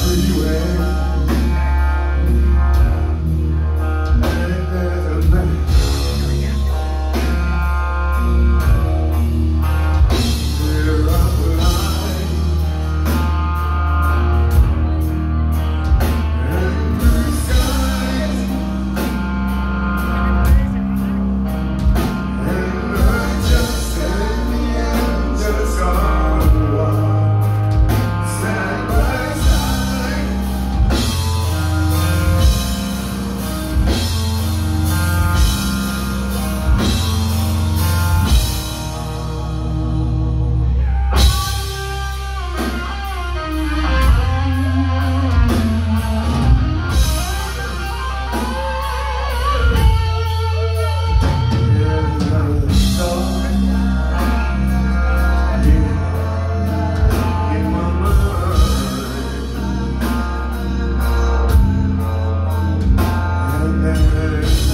freeway. her.